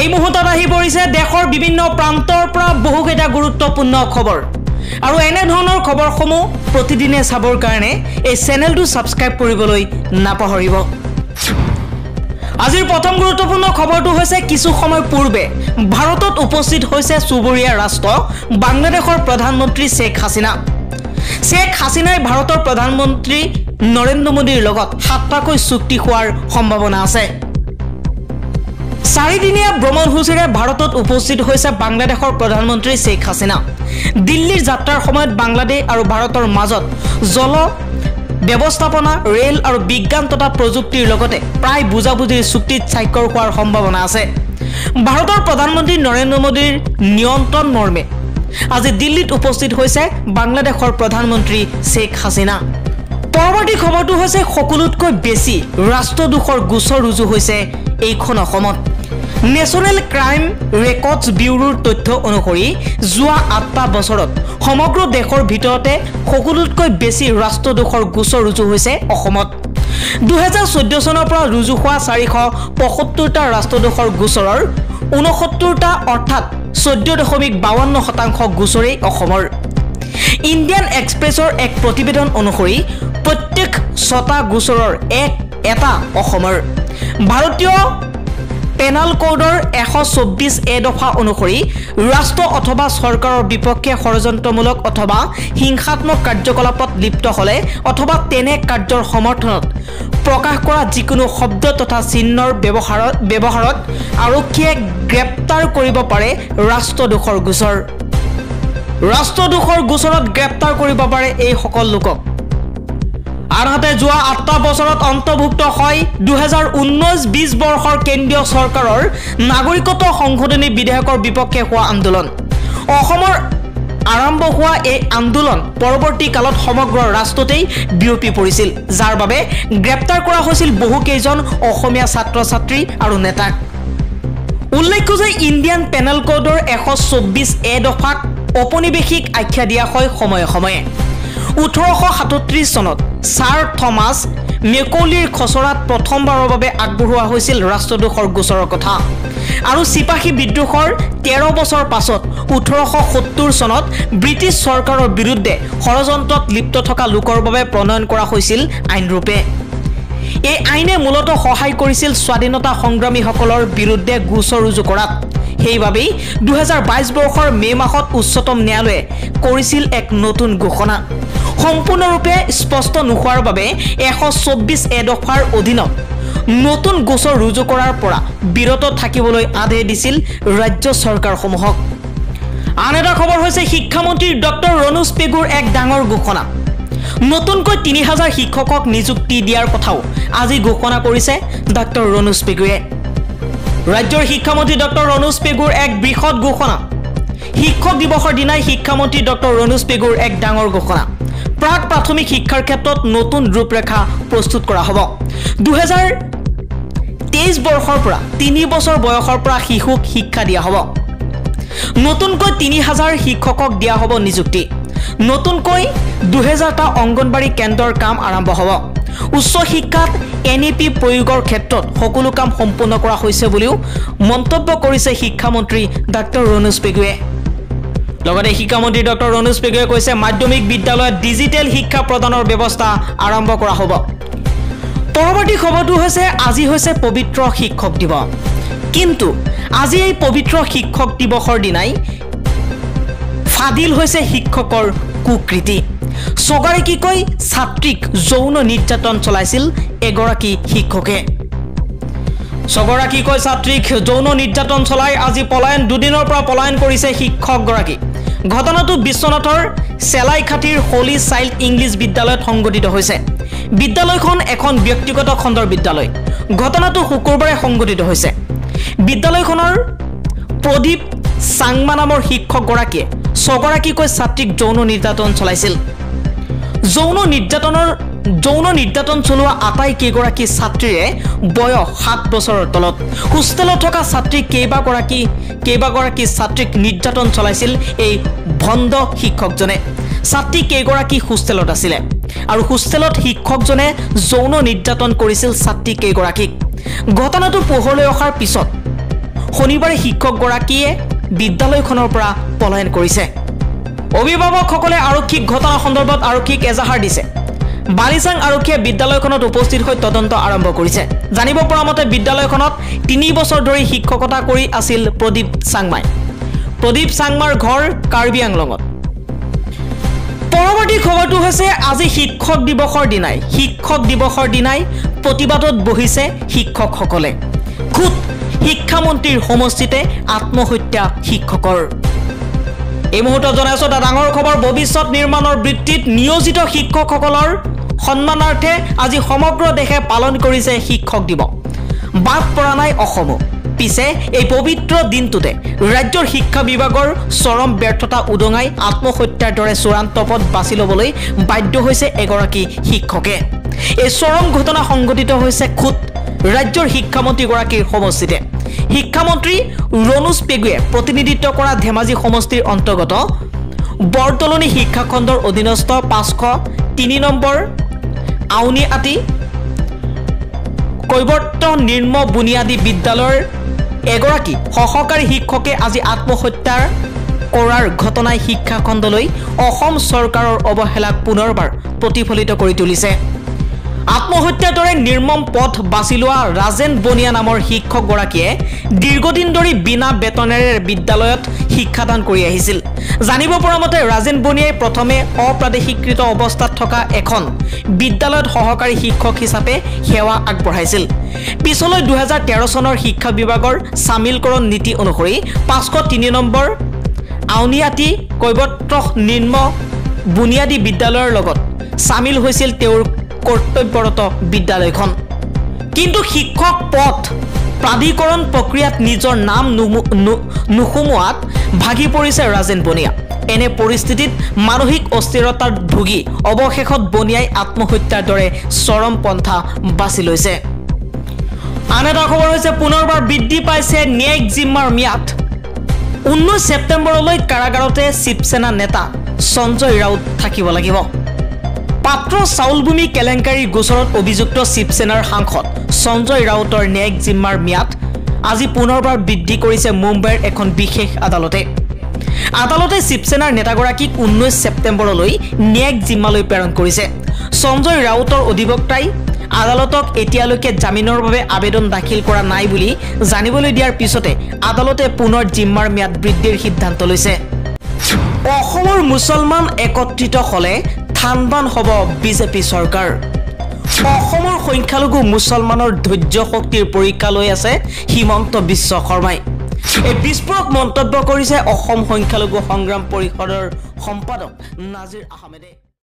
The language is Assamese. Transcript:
এই মুহূৰ্তত আহি পৰিছে দেশৰ বিভিন্ন প্ৰান্তৰ পৰা বহুকেইটা গুৰুত্বপূৰ্ণ খবৰ। আৰু এনেধৰণৰ খবৰসমূহ প্ৰতিদিনে চাবৰ কাৰণে এই চেনেলটো ছাবস্ক্ৰাইব কৰিবলৈ নাপাহৰিব। আজিৰ প্ৰথম গুৰুত্বপূৰ্ণ খবৰটো হৈছে কিছু সময় পূৰ্বে ভাৰতত উপস্থিত হৈছে চুবুৰীয়া ৰাষ্ট্ৰ বাংলাদেশৰ প্ৰধানমন্ত্ৰী শ্বেখ হাছিনা। শ্বেখ হাছিনাই ভাৰতৰ প্ৰধানমন্ত্ৰী নৰেন্দ্ৰ মোদীৰ লগত সাতটাকৈ চুক্তি হোৱাৰ সম্ভাৱনা আছে। চাৰিদিনীয়া ভ্ৰমণসূচীৰে ভাৰতত উপস্থিত হৈছে বাংলাদেশৰ প্ৰধানমন্ত্ৰী শ্বেখ হাছিনা। দিল্লীৰ যাত্ৰাৰ সময়ত বাংলাদেশ আৰু ভাৰতৰ মাজত জল ব্যৱস্থাপনা ৰেল আৰু বিজ্ঞান তথা প্ৰযুক্তিৰ লগতে প্ৰায় বুজাবুজিৰ চুক্তিত স্বাক্ষৰ হোৱাৰ সম্ভাৱনা আছে। ভাৰতৰ প্ৰধানমন্ত্ৰী নৰেন্দ্ৰ মোদীৰ নিয়ন্ত্ৰণ মৰ্মে আজি দিল্লীত উপস্থিত হৈছে বাংলাদেশৰ প্ৰধানমন্ত্ৰী শ্বেখ হাছিনা। পৰৱৰ্তী খবৰটো হৈছে সকলোতকৈ বেছি ৰাষ্ট্ৰদোষৰ গোচৰ ৰুজু হৈছে এইখন অসমত। নেশ্যনেল ক্ৰাইম ৰেকৰ্ডছ ব্যুৰোৰ তথ্য অনুসৰি যোৱা আঠটা বছৰত সমগ্ৰ দেশৰ ভিতৰতে সকলোতকৈ বেছি ৰাষ্ট্ৰদোষৰ গোচৰ ৰুজু হৈছে অসমত। দুহেজাৰ চৈধ্য চনৰ পৰা ৰুজু হোৱা চাৰিশ পঁসত্তৰটা ৰাষ্ট্ৰদোষৰ গোচৰৰ ঊনসত্তৰটা অৰ্থাৎ চৈধ্য দশমিক বাৱন্ন শতাংশ গোচৰেই অসমৰ। ইণ্ডিয়ান এক্সপ্ৰেছৰ এক প্ৰতিবেদন অনুসৰি প্ৰত্যেক ছটা গোচৰৰ এক এটা অসমৰ। ভাৰতীয় পেনাল কোডৰ এশ চৌব্বিছ এ দফা অনুসৰি ৰাষ্ট্ৰ অথবা চৰকাৰৰ বিপক্ষে ষড়যন্ত্ৰমূলক অথবা হিংসাত্মক কাৰ্যকলাপত লিপ্ত হ'লে অথবা তেনে কাৰ্যৰ সমৰ্থনত প্ৰকাশ কৰা যিকোনো শব্দ তথা চিহ্নৰ ব্যৱহাৰত ব্যৱহাৰত আৰক্ষীয়ে গ্ৰেপ্তাৰ কৰিব পাৰে ৰাষ্ট্ৰদোষৰ গোচৰ। ৰাষ্ট্ৰদোষৰ গোচৰত গ্ৰেপ্তাৰ কৰিব পাৰে এইসকল লোকক। আনহাতে যোৱা আঠটা বছৰত অন্তৰ্ভুক্ত হয় দুহেজাৰ ঊনৈছ বিছ বৰ্ষৰ কেন্দ্ৰীয় চৰকাৰৰ নাগৰিকত্ব সংশোধনী বিধেয়কৰ বিপক্ষে হোৱা আন্দোলন। অসমৰ আৰম্ভ হোৱা এই আন্দোলন পৰৱৰ্তী কালত সমগ্ৰ ৰাষ্ট্ৰতেই বিয়পি পৰিছিল যাৰ বাবে গ্ৰেপ্তাৰ কৰা হৈছিল বহুকেইজন অসমীয়া ছাত্ৰ ছাত্ৰী আৰু নেতাক উল্লেখ্য যে ইণ্ডিয়ান পেনেল কোডৰ এশ চৌব্বিছ এ দফাক ঔপনিৱেশিক আখ্যা দিয়া হয় সময়ে সময়ে। ওঠৰশ সাতত্ৰিছ চনত ছাৰ থমাছ মেকৌলিৰ খচৰাত প্ৰথমবাৰৰ বাবে আগবঢ়োৱা হৈছিল ৰাষ্ট্ৰদোষৰ গোচৰৰ কথা। আৰু চিপাহী বিদ্ৰোহৰ তেৰ বছৰ পাছত ওঠৰশ সত্তৰ চনত ব্ৰিটিছ চৰকাৰৰ বিৰুদ্ধে ষড়যন্ত্ৰত লিপ্ত থকা লোকৰ বাবে প্ৰণয়ন কৰা হৈছিল আইনৰূপে। এই আইনে মূলতঃ সহায় কৰিছিল স্বাধীনতা সংগ্ৰামীসকলৰ বিৰুদ্ধে গোচৰ ৰুজু কৰাত। সেইবাবেই দুহেজাৰ বাইছ বৰ্ষৰ মে' মাহত উচ্চতম ন্যায়ালয়ে কৰিছিল এক নতুন ঘোষণা। সম্পূৰ্ণৰূপে স্পষ্ট নোহোৱাৰ বাবে এশ চৌব্বিছ এ দফাৰ অধীনত নতুন গোচৰ ৰুজু কৰাৰ পৰা বিৰত থাকিবলৈ আদেশ দিছিল ৰাজ্য চৰকাৰসমূহক। আন এটা খবৰ হৈছে শিক্ষামন্ত্ৰী ডক্টৰ ৰণোজ পেগুৰ এক ডাঙৰ ঘোষণা। নতুনকৈ তিনি হাজাৰ শিক্ষকক নিযুক্তি দিয়াৰ কথাও আজি ঘোষণা কৰিছে ডক্টৰ ৰণোজ পেগুৱে ৰাজ্যৰ শিক্ষামন্ত্ৰী ডক্টৰ ৰণোজ পেগুৰ এক বৃহৎ ঘোষণা। শিক্ষক দিৱসৰ দিনাই শিক্ষামন্ত্ৰী ডক্টৰ ৰণোজ পেগুৰ এক ডাঙৰ ঘোষণা। প্ৰাক প্ৰাথমিক শিক্ষাৰ ক্ষেত্ৰত নতুন ৰূপৰেখা প্ৰস্তুত কৰা হ'ব। দুহেজাৰ তেইছ বৰ্ষৰ পৰা তিনি বছৰ বয়সৰ পৰা শিশুক শিক্ষা দিয়া হ'ব। নতুনকৈ তিনি হাজাৰ শিক্ষকক দিয়া হ'ব নিযুক্তি। নতুনকৈ দুহেজাৰটা অংগনবাড়ী কেন্দ্ৰৰ কাম আৰম্ভ হ'ব। উচ্চ শিক্ষাত এন ই পি প্ৰয়োগৰ ক্ষেত্ৰত সকলো কাম সম্পূৰ্ণ কৰা হৈছে বুলিও মন্তব্য কৰিছে শিক্ষামন্ত্ৰী ডাক্তৰ ৰণোজ পেগুৱে। লগতে শিক্ষামন্ত্ৰী ডক্টৰ ৰণোজ পেগুৱে কৈছে মাধ্যমিক বিদ্যালয়ত ডিজিটেল শিক্ষা প্ৰদানৰ ব্যৱস্থা আৰম্ভ কৰা হ'ব। পৰৱৰ্তী খবৰটো হৈছে আজি হৈছে পবিত্ৰ শিক্ষক দিৱস। কিন্তু আজি এই পবিত্ৰ শিক্ষক দিৱসৰ দিনাই ফাদিল হৈছে শিক্ষকৰ কুকৃতি। ছগৰাকীকৈ ছাত্ৰীক যৌন নিৰ্যাতন চলাইছিল এগৰাকী শিক্ষকে। ছগৰাকীকৈ ছাত্ৰীক যৌন নিৰ্যাতন চলাই আজি পলায়ন দুদিনৰ পৰা পলায়ন কৰিছে শিক্ষকগৰাকী। ঘটনাটো বিশ্বনাথৰ চেলাইখাটিৰ হলি চাইল্ড ইংলিছ বিদ্যালয়ত সংঘটিত হৈছে। বিদ্যালয়খন এখন ব্যক্তিগত খণ্ডৰ বিদ্যালয়। ঘটনাটো শুকুৰবাৰে সংঘটিত হৈছে। বিদ্যালয়খনৰ প্ৰদীপ চাংমা নামৰ শিক্ষকগৰাকীয়ে ছগৰাকীকৈ ছাত্ৰীক যৌন নিৰ্যাতন চলাইছিল। যৌন নিৰ্যাতনৰ যৌন নিৰ্যাতন চলোৱা আটাইকেইগৰাকী ছাত্ৰীৰে বয়স সাত বছৰৰ তলত। হোষ্টেলত থকা ছাত্ৰী কেইবাগৰাকী কেইবাগৰাকী ছাত্ৰীক নিৰ্যাতন চলাইছিল এই ভণ্ড শিক্ষকজনে। ছাত্ৰী কেইগৰাকী হোষ্টেলত আছিলে আৰু হোষ্টেলত শিক্ষকজনে যৌন নিৰ্যাতন কৰিছিল ছাত্ৰী কেইগৰাকীক। ঘটনাটো পোহৰলৈ অহাৰ পিছত শনিবাৰে শিক্ষকগৰাকীয়ে বিদ্যালয়খনৰ পৰা পলায়ন কৰিছে। অভিভাৱকসকলে আৰক্ষীক ঘটনা সন্দৰ্ভত আৰক্ষীক এজাহাৰ দিছে। বালিচাং আৰক্ষীয়ে বিদ্যালয়খনত উপস্থিত হৈ তদন্ত আৰম্ভ কৰিছে। জানিব পৰা মতে বিদ্যালয়খনত তিনি বছৰ ধৰি শিক্ষকতা কৰি আছিল প্ৰদীপ চাংমাই। প্ৰদীপ চাংমাৰ ঘৰ কাৰ্বি আংলঙত পৰৱৰ্তী খবৰটো হৈছে আজি শিক্ষক দিৱসৰ দিনাই শিক্ষক দিৱসৰ দিনাই প্ৰতিবাদত বহিছে শিক্ষকসকলে। খুদ শিক্ষামন্ত্ৰীৰ সমষ্টিতে আত্মহত্যা শিক্ষকৰ। এই মুহূৰ্তত জনাইছোঁ এটা ডাঙৰ খবৰ ভৱিষ্যত নিৰ্মাণৰ বৃত্তিত নিয়োজিত শিক্ষকসকলৰ সন্মানাৰ্থে আজি সমগ্ৰ দেশে পালন কৰিছে শিক্ষক দিৱস। বাদ পৰা নাই অসমো। পিছে এই পবিত্ৰ দিনটোতে ৰাজ্যৰ শিক্ষা বিভাগৰ চৰম ব্যৰ্থতা উদঙাই আত্মহত্যাৰ দৰে চূড়ান্ত পথ বাছি ল'বলৈ বাধ্য হৈছে এগৰাকী শিক্ষকে। এই চৰম ঘটনা সংঘটিত হৈছে খুদ ৰাজ্যৰ শিক্ষামন্ত্ৰীগৰাকীৰ সমষ্টিতে। শিক্ষামন্ত্ৰী ৰণোজ পেগুৱে প্ৰতিনিধিত্ব কৰা ধেমাজি সমষ্টিৰ অন্তৰ্গত বৰদলনি শিক্ষাখণ্ডৰ অধীনস্থ পাঁচশ তিনি নম্বৰ আউনী আটি কৈৱৰ্ত নিৰ্ম বুনিয়াদী বিদ্যালয়ৰ এগৰাকী সহকাৰী শিক্ষকে আজি আত্মহত্যা কৰাৰ ঘটনাই শিক্ষাখণ্ডলৈ অসম চৰকাৰৰ অৱহেলাক পুনৰবাৰ প্ৰতিফলিত কৰি তুলিছে। আত্মহত্যাৰ দৰে নিৰ্মম পথ বাছি লোৱা ৰাজেন বনিয়া নামৰ শিক্ষকগৰাকীয়ে দীৰ্ঘদিন ধৰি বিনা বেতনেৰে বিদ্যালয়ত শিক্ষাদান কৰি আহিছিল। জানিব পৰা মতে ৰাজেন বনিয়াই প্ৰথমে অপ্ৰাদেশিকৃত অৱস্থাত থকা এখন বিদ্যালয়ত সহকাৰী শিক্ষক হিচাপে সেৱা আগবঢ়াইছিল। পিছলৈ দুহেজাৰ তেৰ চনৰ শিক্ষা বিভাগৰ চামিলকৰণ নীতি অনুসৰি পাঁচশ তিনি নম্বৰ আউনীআটী কৈৱত্ৰ নিম্ন বুনিয়াদী বিদ্যালয়ৰ লগত চামিল হৈছিল তেওঁৰ কৰ্তব্যৰত বিদ্যালয়খন। কিন্তু শিক্ষক পথ প্ৰাধিকৰণ প্ৰক্ৰিয়াত নিজৰ নাম নুসুমোৱাত ভাগি পৰিছে ৰাজেন বনিয়া। এনে পৰিস্থিতিত মানসিক অস্থিৰতাত ভুগি অৱশেষত বনিয়াই আত্মহত্যাৰ দৰে চৰম পন্থা বাছি লৈছে। আন এটা খবৰ হৈছে পুনৰবাৰ বৃদ্ধি পাইছে ন্যায়িক জিম্মাৰ ম্যাদ। ঊনৈছ ছেপ্টেম্বৰলৈ কাৰাগাৰতে শিৱসেনা নেতা সঞ্জয় ৰাউত থাকিব লাগিব। পাত্ৰ চাউলভূমি কেলেংকাৰীৰ গোচৰত অভিযুক্ত শিৱসেনাৰ সাংসদ সঞ্জয় ৰাউতৰ ন্যায়িক জিম্মাৰ ম্যাদ আজি পুনৰবাৰ বৃদ্ধি কৰিছে মুম্বাইৰ এখন বিশেষ আদালতে। আদালতে শিৱসেনাৰ নেতাগৰাকীক ঊনৈছ ছেপ্টেম্বৰলৈ ন্যায়িক জিম্মালৈ প্ৰেৰণ কৰিছে। সঞ্জয় ৰাউতৰ অধিবক্তাই আদালতক এতিয়ালৈকে জামিনৰ বাবে আবেদন দাখিল কৰা নাই বুলি জানিবলৈ দিয়াৰ পিছতে আদালতে পুনৰ জিম্মাৰ ম্যাদ বৃদ্ধিৰ সিদ্ধান্ত লৈছে। অসমৰ মুছলমান একত্ৰিত হ'লে থানবান হ'ব বিজেপি চৰকাৰ। অসমৰ সংখ্যালঘু মুছলমানৰ ধৈৰ্য শক্তিৰ পৰীক্ষা লৈ আছে হিমন্ত বিশ্ব শৰ্মাই। এই বিস্ফোৰক মন্তব্য কৰিছে অসম সংখ্যালঘু সংগ্ৰাম পৰিষদৰ সম্পাদক নাজিৰ আহমেদে।